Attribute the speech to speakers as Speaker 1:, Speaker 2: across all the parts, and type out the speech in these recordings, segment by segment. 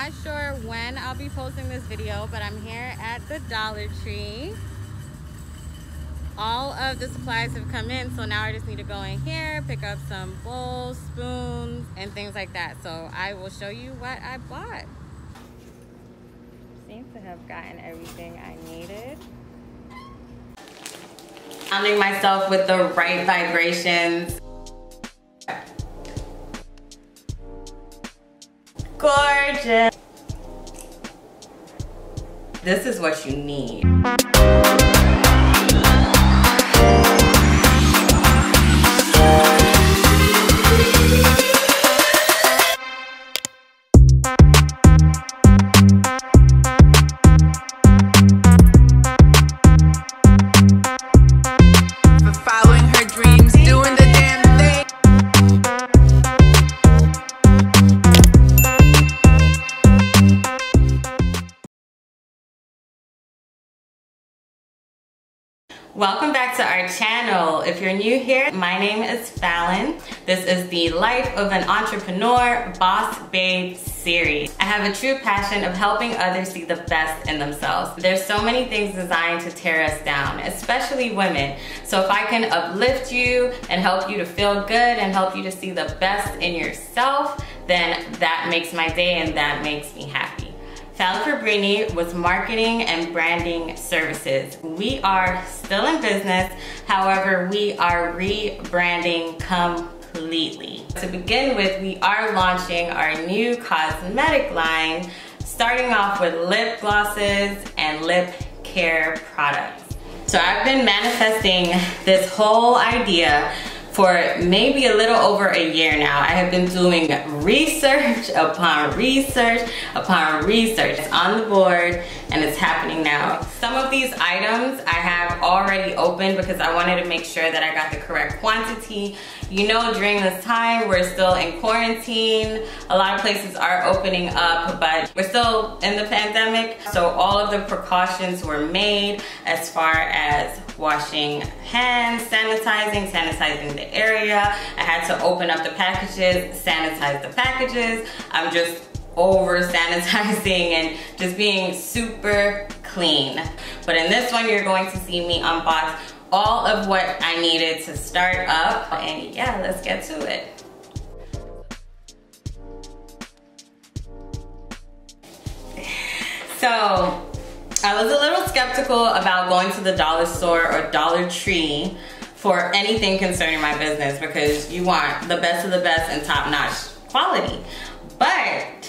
Speaker 1: not sure when I'll be posting this video, but I'm here at the Dollar Tree. All of the supplies have come in, so now I just need to go in here, pick up some bowls, spoons, and things like that. So I will show you what I bought. Seems to have gotten everything I needed. Surrounding myself with the right vibrations. Gorgeous. This is what you need. Welcome back to our channel. If you're new here, my name is Falon. This is the Life of an Entrepreneur Boss Babe series. I have a true passion of helping others see the best in themselves. There's so many things designed to tear us down, especially women. So if I can uplift you and help you to feel good and help you to see the best in yourself, then that makes my day and that makes me happy. Falon Fabrini with marketing and branding services. We are still in business, however, we are rebranding completely. To begin with, we are launching our new cosmetic line, starting off with lip glosses and lip care products. So I've been manifesting this whole idea for maybe a little over a year now. I have been doing research upon research upon research. It's on the board and it's happening now. Some of these items I have already opened because I wanted to make sure that I got the correct quantity. You know, during this time, we're still in quarantine. A lot of places are opening up, but we're still in the pandemic. So all of the precautions were made as far as washing hands, sanitizing, sanitizing the area. I had to open up the packages, sanitize the packages. I'm just over sanitizing and just being super clean. But in this one, you're going to see me unbox all of what I needed to start up. And yeah, let's get to it. So, I was a little skeptical about going to the dollar store or Dollar Tree for anything concerning my business because you want the best of the best and top-notch quality. But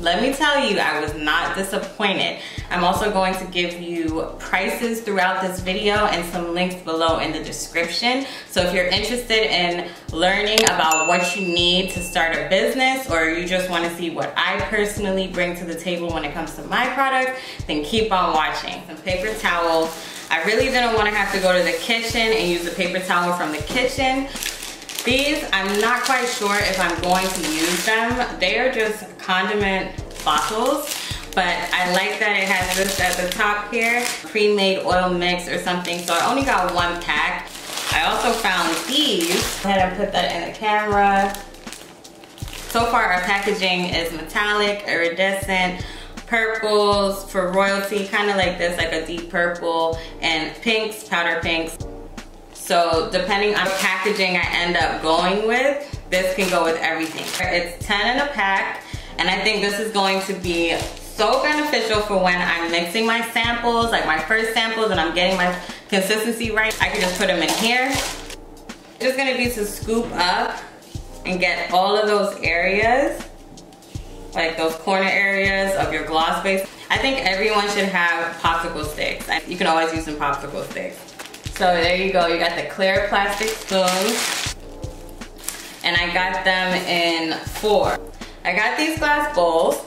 Speaker 1: let me tell you, I was not disappointed. I'm also going to give you prices throughout this video and some links below in the description. So if you're interested in learning about what you need to start a business or you just wanna see what I personally bring to the table when it comes to my product, then keep on watching. Some paper towels. I really didn't wanna have to go to the kitchen and use the paper towel from the kitchen. These, I'm not quite sure if I'm going to use them. They are just condiment bottles, but I like that it has this at the top here, pre-made oil mix or something. So I only got one pack. I also found these. Go ahead and put that in the camera. So far our packaging is metallic, iridescent, purples for royalty, kind of like this, like a deep purple, and pinks, powder pinks. So depending on the packaging I end up going with, this can go with everything. It's 10 in a pack, and I think this is going to be so beneficial for when I'm mixing my samples, like my first samples, and I'm getting my consistency right. I can just put them in here. Just gonna be to scoop up and get all of those areas, like those corner areas of your gloss base. I think everyone should have popsicle sticks. You can always use some popsicle sticks. So there you go, you got the clear plastic spoons. And I got them in four. I got these glass bowls.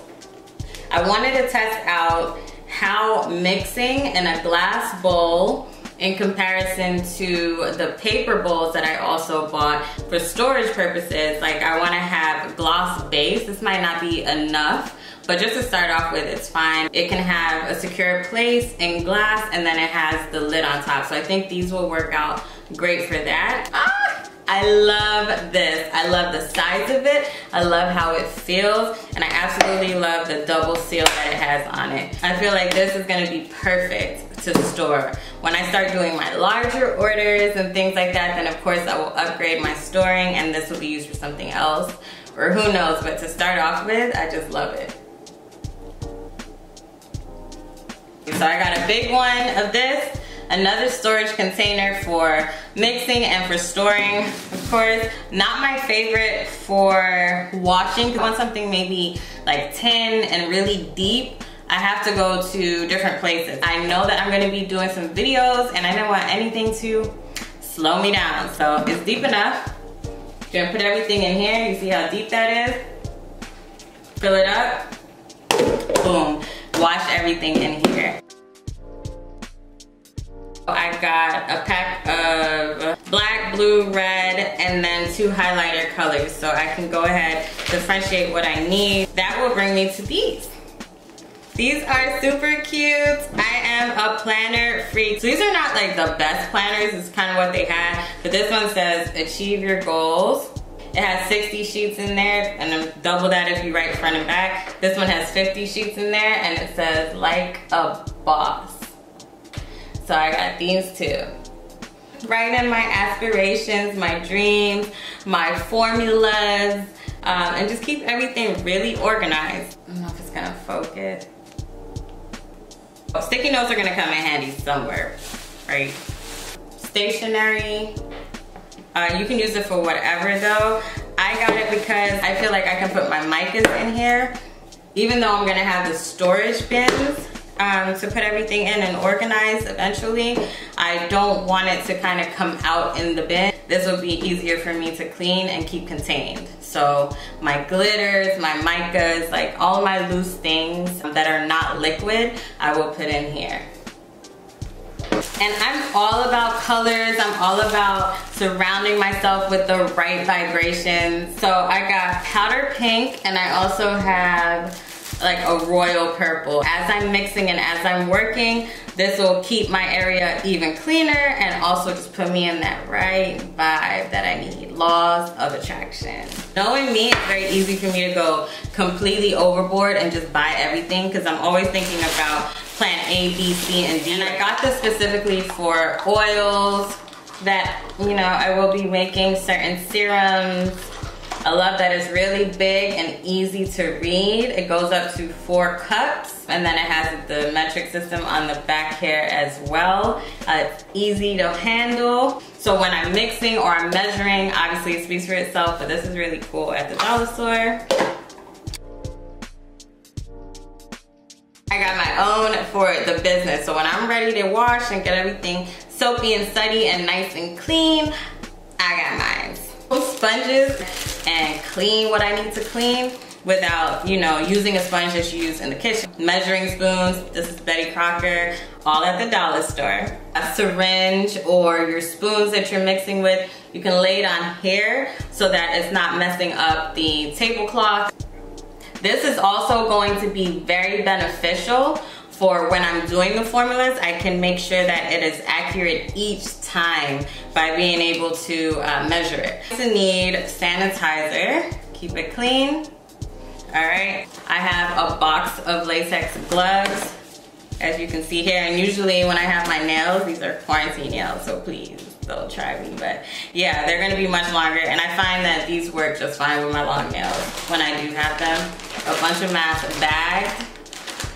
Speaker 1: I wanted to test out how mixing in a glass bowl in comparison to the paper bowls that I also bought for storage purposes. Like I wanna have gloss base. This might not be enough, but just to start off with, it's fine. It can have a secure place in glass and then it has the lid on top. So I think these will work out great for that. Ah! I love this. I love the size of it. I love how it feels. And I absolutely love the double seal that it has on it. I feel like this is gonna be perfect to store. When I start doing my larger orders and things like that, then of course I will upgrade my storing and this will be used for something else or who knows, but to start off with, I just love it. So I got a big one of this, another storage container for mixing and for storing. Of course, not my favorite for washing. I want something maybe like tin and really deep. I have to go to different places. I know that I'm gonna be doing some videos and I don't want anything to slow me down. So it's deep enough. Gonna put everything in here. You see how deep that is? Fill it up. Boom. Wash everything in here. I got a pack of black, blue, red, and then two highlighter colors. So I can go ahead, differentiate what I need. That will bring me to these. These are super cute. I am a planner freak. So these are not like the best planners, it's kind of what they had. But this one says, achieve your goals. It has 60 sheets in there, and double that if you write front and back. This one has 50 sheets in there, and it says, like a boss. So I got these two. Write in my aspirations, my dreams, my formulas, um, and just keep everything really organized. I don't know if it's gonna focus. Oh, sticky notes are gonna come in handy somewhere, right? Stationery. Uh, you can use it for whatever though. I got it because I feel like I can put my micas in here. Even though I'm gonna have the storage bins um, to put everything in and organize eventually, I don't want it to kind of come out in the bin. This will be easier for me to clean and keep contained. So my glitters, my micas, like all my loose things that are not liquid, I will put in here. And I'm all about colors. I'm all about surrounding myself with the right vibrations. So I got powder pink and I also have like a royal purple. As I'm mixing and as I'm working, this will keep my area even cleaner and also just put me in that right vibe that I need. Laws of attraction. Knowing me, it's very easy for me to go completely overboard and just buy everything because I'm always thinking about plan A, B, C, and D. And I got this specifically for oils that, you know, I will be making certain serums, I love that it's really big and easy to read. It goes up to four cups and then it has the metric system on the back here as well. Uh, it's easy to handle. So when I'm mixing or I'm measuring, obviously it speaks for itself, but this is really cool at the dollar store. I got my own for the business. So when I'm ready to wash and get everything soapy and sunny and nice and clean, I got mine. Sponges and clean what I need to clean without, you know, using a sponge that you use in the kitchen. Measuring spoons, this is Betty Crocker, all at the dollar store. A syringe or your spoons that you're mixing with, you can lay it on here so that it's not messing up the tablecloth. This is also going to be very beneficial for when I'm doing the formulas, I can make sure that it is accurate each time by being able to uh, measure it. You need sanitizer, keep it clean. All right, I have a box of latex gloves, as you can see here. And usually when I have my nails, these are quarantine nails, so please don't try me. But yeah, they're gonna be much longer. And I find that these work just fine with my long nails when I do have them. A bunch of masks bagged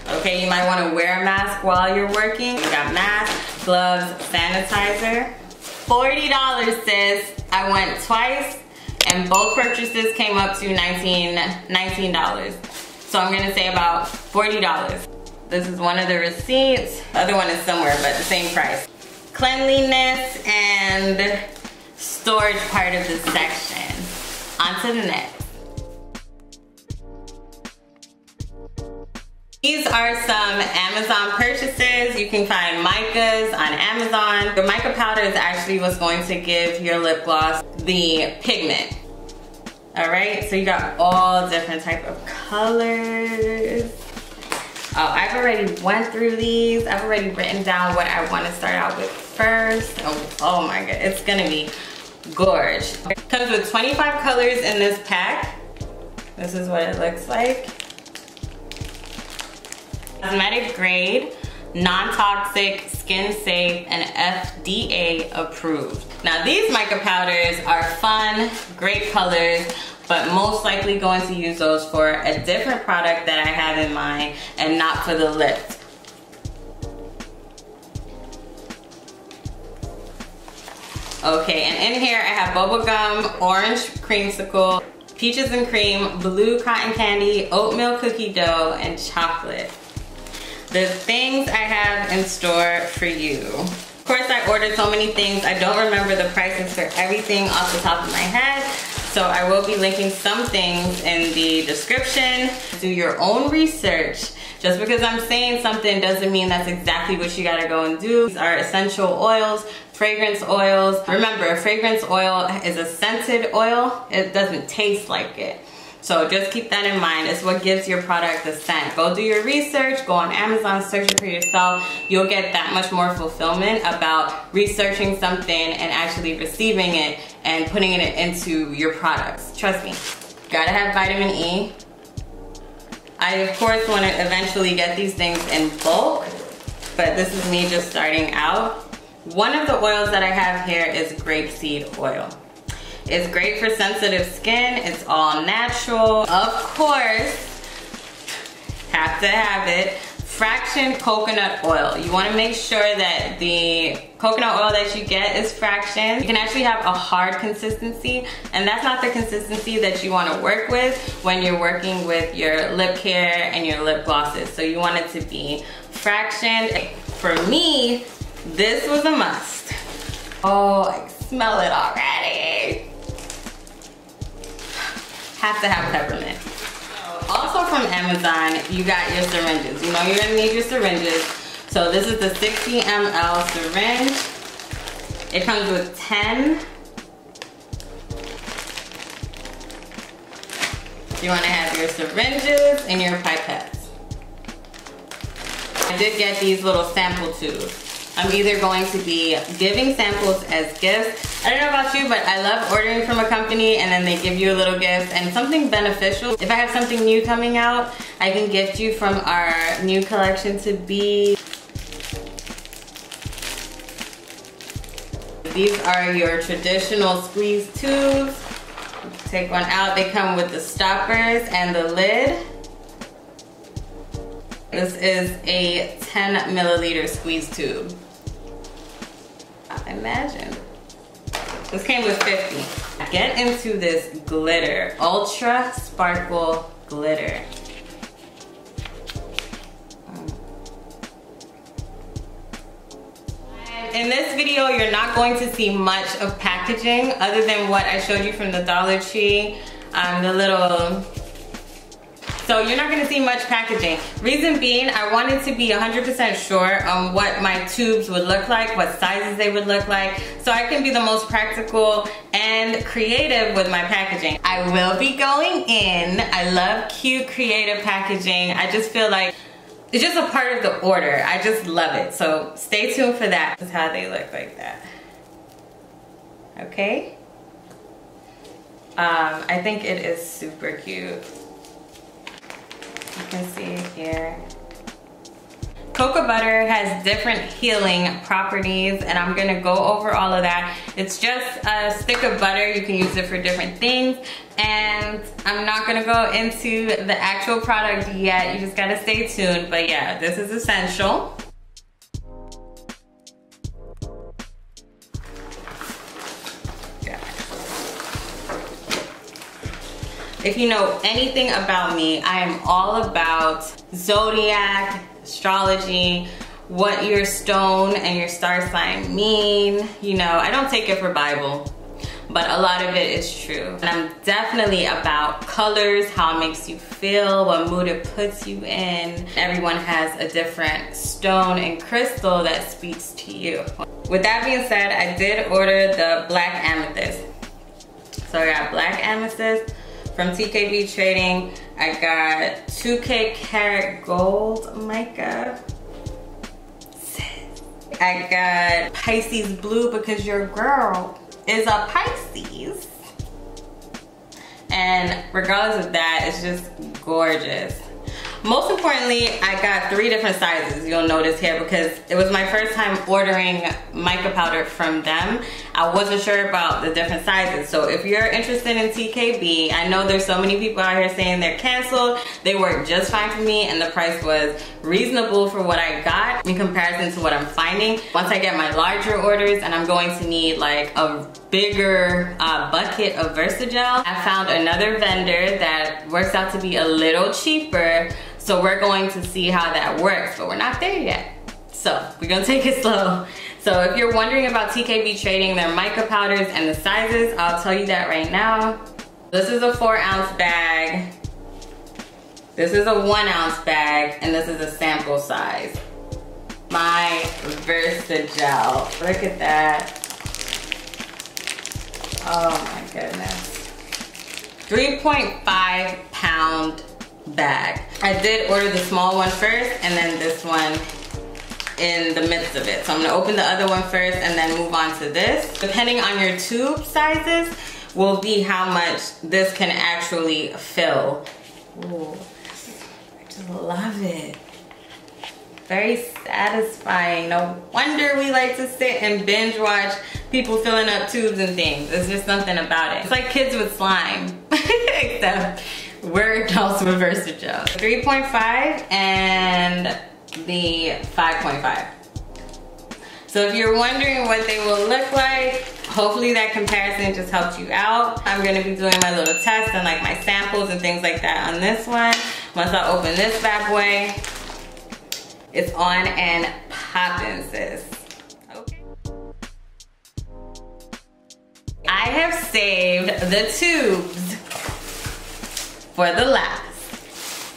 Speaker 1: Okay, you might wanna wear a mask while you're working. We got mask, gloves, sanitizer. $40 sis, I went twice and both purchases came up to 19 $19. So I'm gonna say about $40. This is one of the receipts. The other one is somewhere, but the same price. Cleanliness and storage part of the section. On to the next. These are some Amazon purchases. You can find micas on Amazon. The mica powder is actually what's going to give your lip gloss the pigment. All right, so you got all different type of colors. Oh, I've already went through these. I've already written down what I want to start out with first. Oh, oh my god, it's gonna be Gorge. Comes with 25 colors in this pack. This is what it looks like. Cosmetic grade, non-toxic, skin safe, and FDA approved. Now these mica powders are fun, great colors, but most likely going to use those for a different product that I have in mind and not for the lips. Okay, and in here I have bubblegum, orange creamsicle, peaches and cream, blue cotton candy, oatmeal cookie dough, and chocolate. The things I have in store for you. Of course, I ordered so many things. I don't remember the prices for everything off the top of my head. So I will be linking some things in the description. Do your own research. Just because I'm saying something doesn't mean that's exactly what you gotta go and do. These are essential oils fragrance oils. Remember, a fragrance oil is a scented oil. It doesn't taste like it. So just keep that in mind. It's what gives your product a scent. Go do your research, go on Amazon, search it for yourself. You'll get that much more fulfillment about researching something and actually receiving it and putting it into your products. Trust me, gotta have vitamin E. I of course wanna eventually get these things in bulk, but this is me just starting out. One of the oils that I have here is grapeseed oil. It's great for sensitive skin. It's all natural. Of course, have to have it. Fraction coconut oil. You wanna make sure that the coconut oil that you get is fraction. You can actually have a hard consistency and that's not the consistency that you wanna work with when you're working with your lip care and your lip glosses. So you want it to be fraction. For me, this was a must. Oh, I smell it already. Have to have peppermint. Also from Amazon, you got your syringes. You know you're gonna need your syringes. So this is the 60 ml syringe. It comes with 10. You wanna have your syringes and your pipettes. I did get these little sample tubes. I'm either going to be giving samples as gifts. I don't know about you, but I love ordering from a company and then they give you a little gift and something beneficial. If I have something new coming out, I can gift you from our new collection to be. These are your traditional squeeze tubes. Take one out. They come with the stoppers and the lid. This is a 10 milliliter squeeze tube imagine. This came with 50. Get into this glitter. Ultra Sparkle Glitter. In this video, you're not going to see much of packaging other than what I showed you from the Dollar Tree. Um, the little so you're not gonna see much packaging. Reason being, I wanted to be 100% sure on what my tubes would look like, what sizes they would look like, so I can be the most practical and creative with my packaging. I will be going in. I love cute, creative packaging. I just feel like it's just a part of the order. I just love it. So stay tuned for that. This is how they look like that. Okay? Um, I think it is super cute. You can see it here. Cocoa butter has different healing properties and I'm gonna go over all of that. It's just a stick of butter. You can use it for different things and I'm not gonna go into the actual product yet. You just gotta stay tuned. But yeah, this is essential. If you know anything about me, I am all about zodiac, astrology, what your stone and your star sign mean. You know, I don't take it for Bible, but a lot of it is true. And I'm definitely about colors, how it makes you feel, what mood it puts you in. Everyone has a different stone and crystal that speaks to you. With that being said, I did order the black amethyst. So I got black amethyst, from TKB Trading. I got 2K Karat Gold mica. I got Pisces Blue because you're girl. is a Pisces. And regardless of that, it's just gorgeous. Most importantly, I got three different sizes, you'll notice here, because it was my first time ordering mica powder from them. I wasn't sure about the different sizes. So if you're interested in TKB, I know there's so many people out here saying they're canceled. They work just fine for me and the price was reasonable for what I got in comparison to what I'm finding. Once I get my larger orders and I'm going to need like a bigger uh, bucket of Versagel, I found another vendor that works out to be a little cheaper so we're going to see how that works, but we're not there yet. So we're gonna take it slow. So if you're wondering about TKB trading their mica powders and the sizes, I'll tell you that right now. This is a four ounce bag. This is a one ounce bag, and this is a sample size. My Versagel, look at that. Oh my goodness. 3.5 pound bag. I did order the small one first and then this one in the midst of it. So I'm gonna open the other one first and then move on to this. Depending on your tube sizes will be how much this can actually fill. Ooh, I just love it. Very satisfying. No wonder we like to sit and binge watch people filling up tubes and things. There's just something about it. It's like kids with slime, except we're adults with Versagel. 3.5 and the 5.5. So if you're wondering what they will look like, hopefully that comparison just helped you out. I'm gonna be doing my little test and like my samples and things like that on this one. Once I open this bad boy, it's on and poppin', sis. Okay. I have saved the tubes for the last.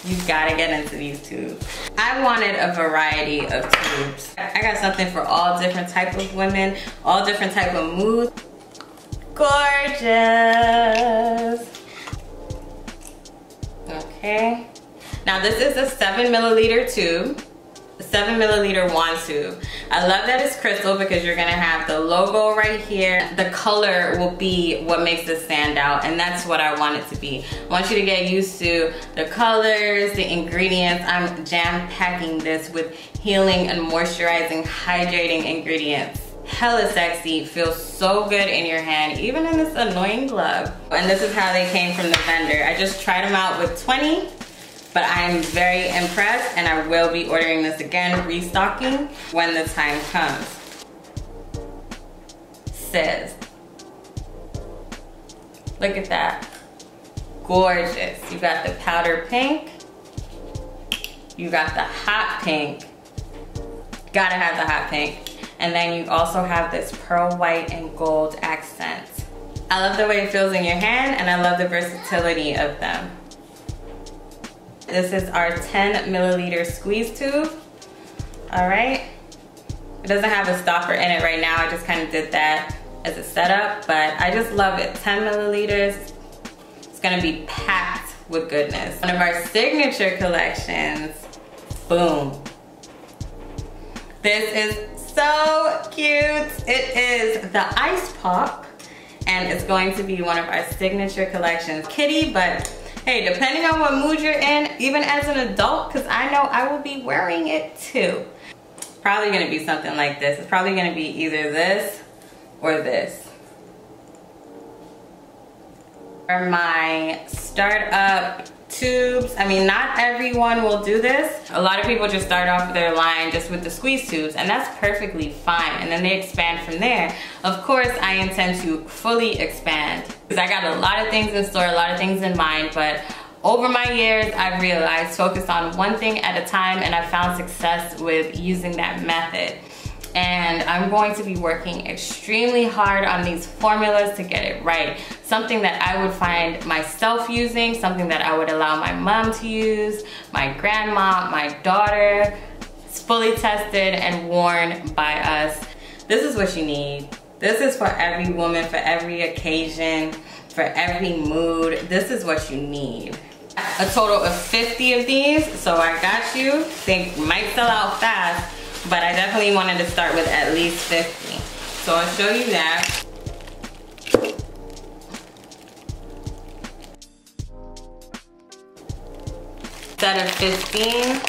Speaker 1: You gotta get into these tubes. I wanted a variety of tubes. I got something for all different type of women, all different type of moods. Gorgeous. Okay. Now this is a seven milliliter tube seven milliliter wand tube. I love that it's crystal because you're gonna have the logo right here. The color will be what makes this stand out and that's what I want it to be. I want you to get used to the colors, the ingredients. I'm jam packing this with healing and moisturizing, hydrating ingredients hella sexy, feels so good in your hand, even in this annoying glove. And this is how they came from the vendor. I just tried them out with 20 but I am very impressed and I will be ordering this again, restocking when the time comes. Says, look at that, gorgeous. You got the powder pink, you got the hot pink, gotta have the hot pink. And then you also have this pearl white and gold accent. I love the way it feels in your hand and I love the versatility of them. This is our 10 milliliter squeeze tube. All right. It doesn't have a stopper in it right now. I just kind of did that as a setup, but I just love it. 10 milliliters. It's gonna be packed with goodness. One of our signature collections. Boom. This is so cute. It is the Ice Pop, and it's going to be one of our signature collections. Kitty, but Hey, depending on what mood you're in, even as an adult, because I know I will be wearing it too. Probably gonna be something like this. It's probably gonna be either this or this. For my startup tubes. I mean, not everyone will do this. A lot of people just start off their line just with the squeeze tubes and that's perfectly fine. And then they expand from there. Of course, I intend to fully expand because I got a lot of things in store, a lot of things in mind, but over my years, I've realized focus on one thing at a time and I've found success with using that method and I'm going to be working extremely hard on these formulas to get it right. Something that I would find myself using, something that I would allow my mom to use, my grandma, my daughter. It's fully tested and worn by us. This is what you need. This is for every woman, for every occasion, for every mood. This is what you need a total of 50 of these, so I got you. They might sell out fast, but I definitely wanted to start with at least 50. So I'll show you that. Instead of 15.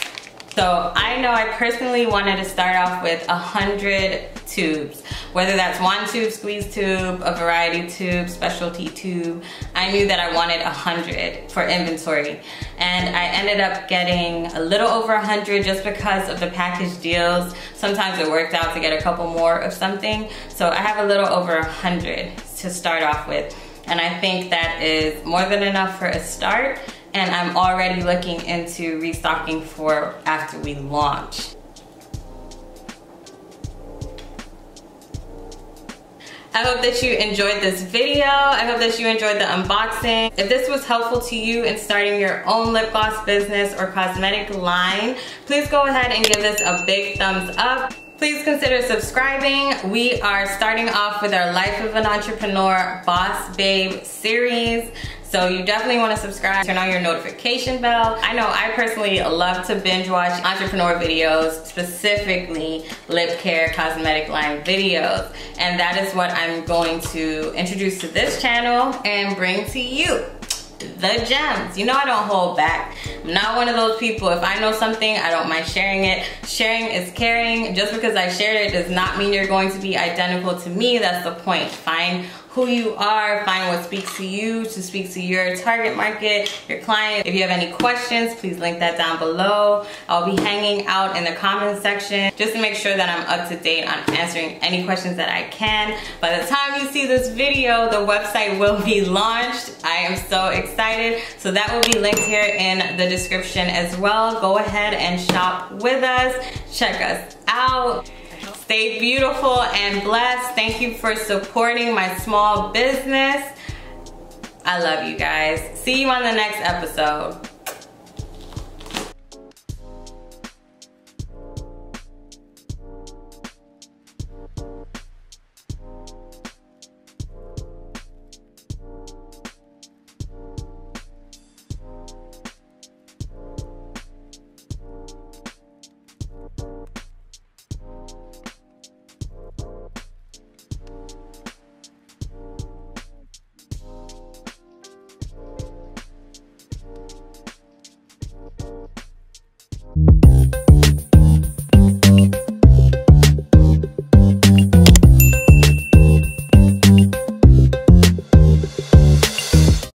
Speaker 1: So I know I personally wanted to start off with 100 tubes, whether that's one tube, squeeze tube, a variety tube, specialty tube. I knew that I wanted 100 for inventory. And I ended up getting a little over 100 just because of the package deals. Sometimes it worked out to get a couple more of something. So I have a little over 100 to start off with. And I think that is more than enough for a start and I'm already looking into restocking for after we launch. I hope that you enjoyed this video. I hope that you enjoyed the unboxing. If this was helpful to you in starting your own lip gloss business or cosmetic line, please go ahead and give this a big thumbs up. Please consider subscribing. We are starting off with our Life of an Entrepreneur Boss Babe series. So you definitely wanna subscribe, turn on your notification bell. I know I personally love to binge watch entrepreneur videos, specifically lip care cosmetic line videos. And that is what I'm going to introduce to this channel and bring to you the gems. You know I don't hold back. I'm not one of those people. If I know something, I don't mind sharing it. Sharing is caring. Just because I shared it does not mean you're going to be identical to me. That's the point. Find who you are, find what speaks to you, to speak to your target market, your client. If you have any questions, please link that down below. I'll be hanging out in the comment section just to make sure that I'm up to date on answering any questions that I can. By the time you see this video, the website will be launched. I am so excited. So that will be linked here in the description as well. Go ahead and shop with us. Check us out. Stay beautiful and blessed. Thank you for supporting my small business. I love you guys. See you on the next episode.